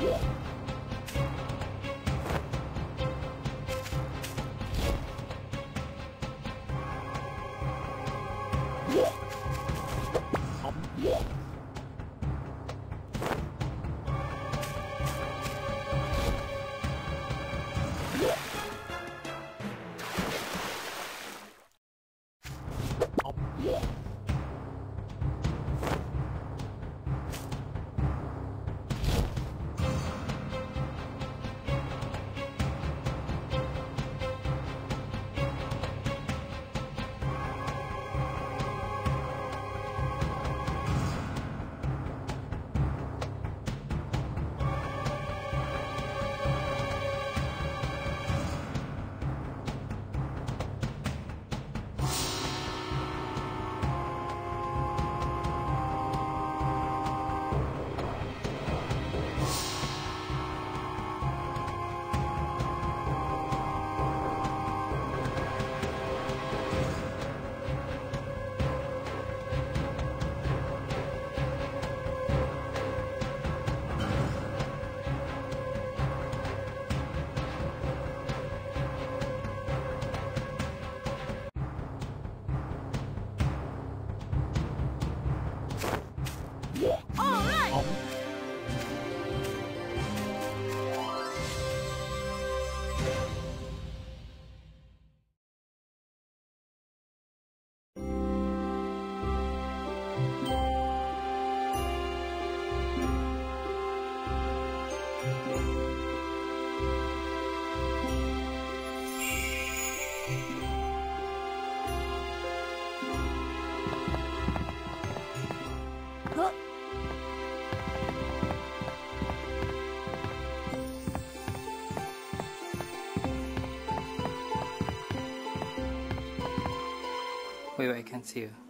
Yeah. Wait, I can't see you.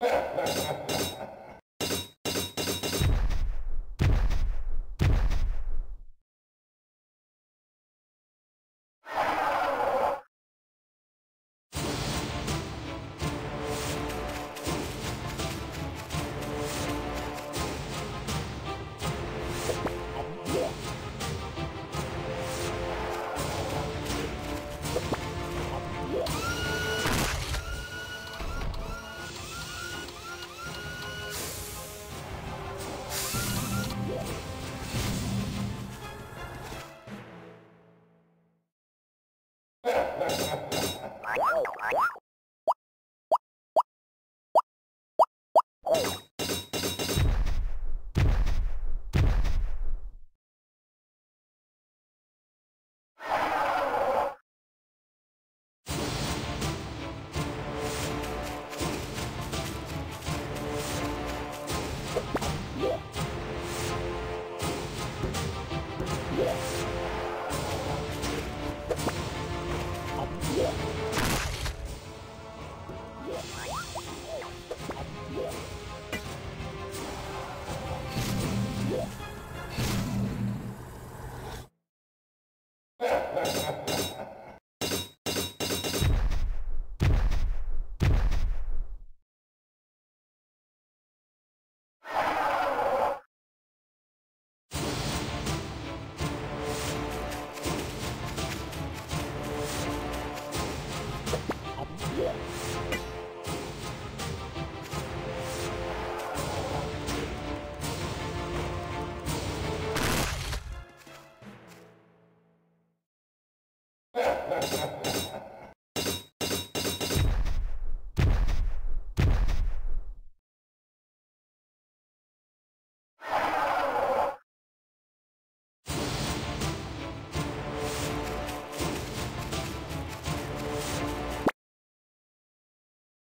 Ha ha ha!